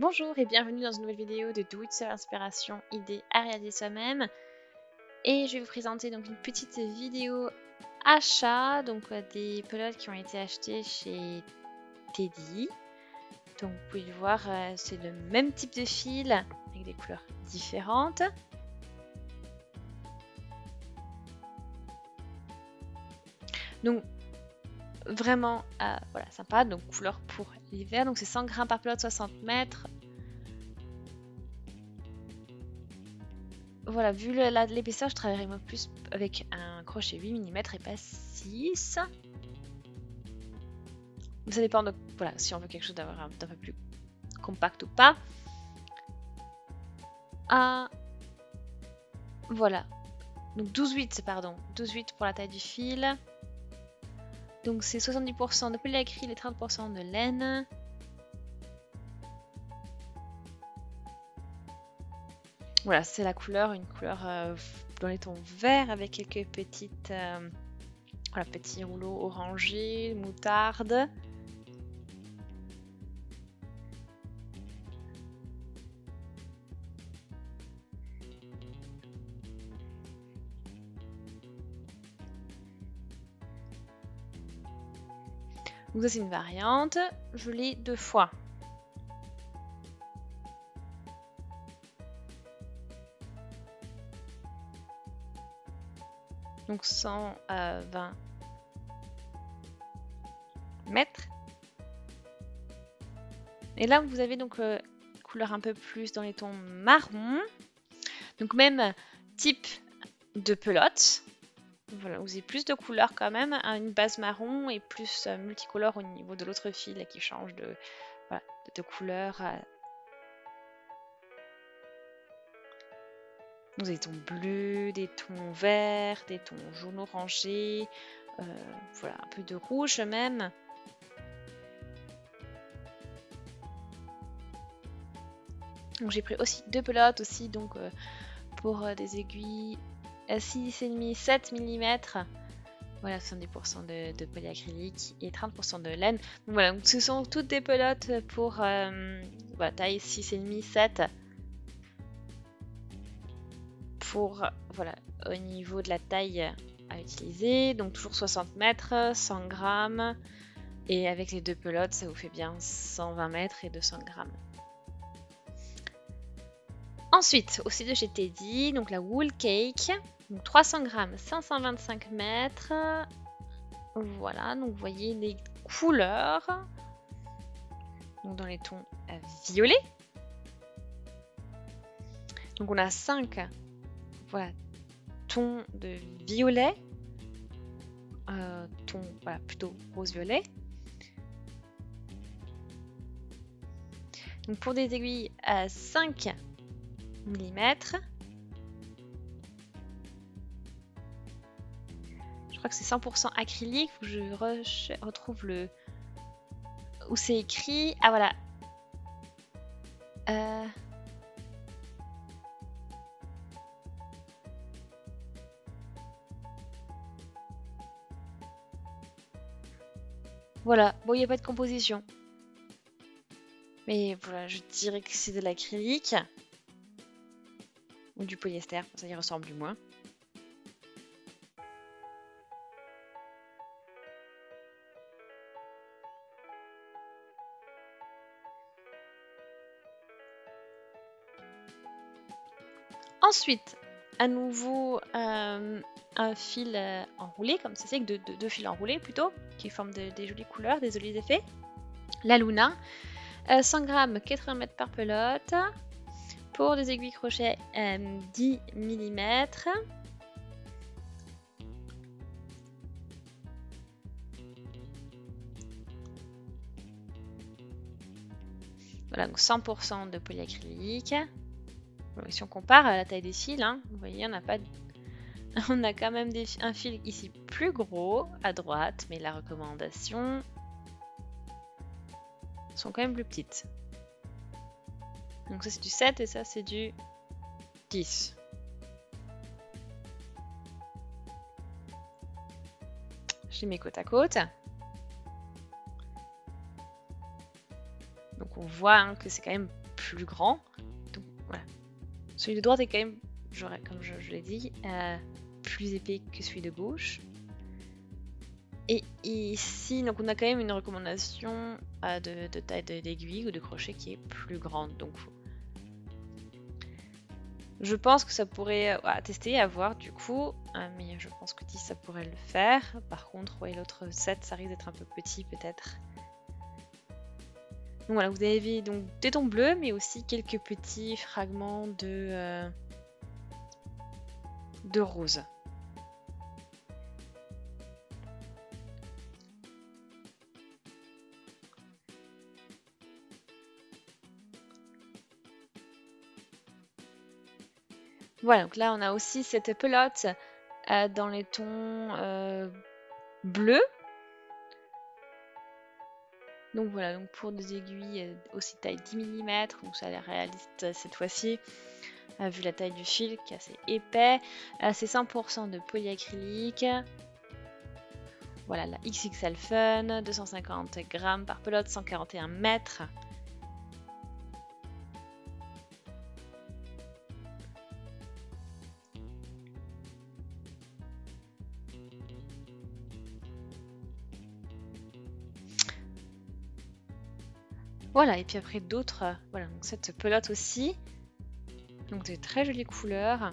Bonjour et bienvenue dans une nouvelle vidéo de Do It Seul Inspiration, idée à réaliser soi-même. Et je vais vous présenter donc une petite vidéo achat, donc euh, des pelotes qui ont été achetées chez Teddy. Donc vous pouvez le voir, euh, c'est le même type de fil avec des couleurs différentes. Donc vraiment euh, voilà, sympa. Donc couleur pour l'hiver. Donc c'est 100 grammes par pelote, 60 mètres. Voilà, vu l'épaisseur, je travaillerai moi plus avec un crochet 8 mm et pas 6. Ça dépend de voilà, si on veut quelque chose d'un peu plus compact ou pas. Ah, voilà. Donc 12,8 pardon. 12,8 pour la taille du fil. Donc c'est 70% de polyacryl et 30% de laine. Voilà, c'est la couleur, une couleur euh, dans les tons verts avec quelques petites, euh, voilà, petits rouleaux orangés, moutarde. Donc ça c'est une variante. Je l'ai deux fois. Donc 120 mètres. Et là vous avez donc euh, couleur un peu plus dans les tons marron. Donc même type de pelote. Voilà, vous avez plus de couleurs quand même, une base marron et plus euh, multicolore au niveau de l'autre fil qui change de, couleur. Euh. Vous avez des tons bleus, des tons verts, des tons jaune orangé, euh, voilà, un peu de rouge même. Donc j'ai pris aussi deux pelotes aussi donc pour des aiguilles 6,5 7 mm. Voilà, 70% de, polyacrylique et 30% de laine. Voilà, donc ce sont toutes des pelotes pour euh, taille 6,5 7 pour voilà au niveau de la taille à utiliser. Donc toujours 60 mètres, 100 grammes. Et avec les deux pelotes, ça vous fait bien 120 mètres et 200 grammes. Ensuite, aussi de chez Teddy, donc la Wool Cake. Donc 300 grammes, 525 mètres. Voilà, donc vous voyez les couleurs. Dans les tons violets. Donc on a 5 voilà, tons de violet. Euh, ton voilà, plutôt rose-violet. Donc pour des aiguilles à 5 mm, crois que c'est 100% acrylique. Faut que je retrouve le. Où c'est écrit. Ah voilà. Euh. Voilà, bon, il n'y a pas de composition. Mais voilà, je dirais que c'est de l'acrylique. Ou du polyester, ça y ressemble du moins. Ensuite, à nouveau euh, un fil euh, enroulé, comme ceci, avec deux, deux, fils enroulés plutôt, qui forment des jolies couleurs, des jolis effets. La Luna, 100 g, 80 mètres par pelote, pour des aiguilles crochet 10 mm. Voilà, donc 100% de polyacrylique si on compare à la taille des fils, hein, vous voyez, on a quand même un fil ici plus gros à droite, mais la recommandation sont quand même plus petites. Donc ça c'est du 7 et ça c'est du 10. Je les mets côte à côte. Donc on voit hein, que c'est quand même plus grand. Celui de droite est quand même, comme je, l'ai dit, euh, plus épais que celui de gauche. Et ici, donc on a quand même une recommandation euh, de, taille d'aiguille ou de crochet qui est plus grande. Donc je pense que ça pourrait euh, tester à voir du coup, mais je pense que 10 ça pourrait le faire. Par contre, ouais, l'autre 7 ça risque d'être un peu petit peut-être. Donc voilà, vous avez donc des tons bleus, mais aussi quelques petits fragments de, euh, rose. Voilà, donc là on a aussi cette pelote euh, dans les tons euh, bleus donc voilà, donc pour des aiguilles euh, aussi taille 10 mm, donc ça a l'air réaliste euh, cette fois-ci, euh, vu la taille du fil qui est assez épais. c'est 100% de polyacrylique. Voilà la XXL Fun, 250 grammes par pelote, 141 mètres. Voilà, et puis après d'autres, euh, voilà, donc cette pelote aussi. Donc de très jolies couleurs.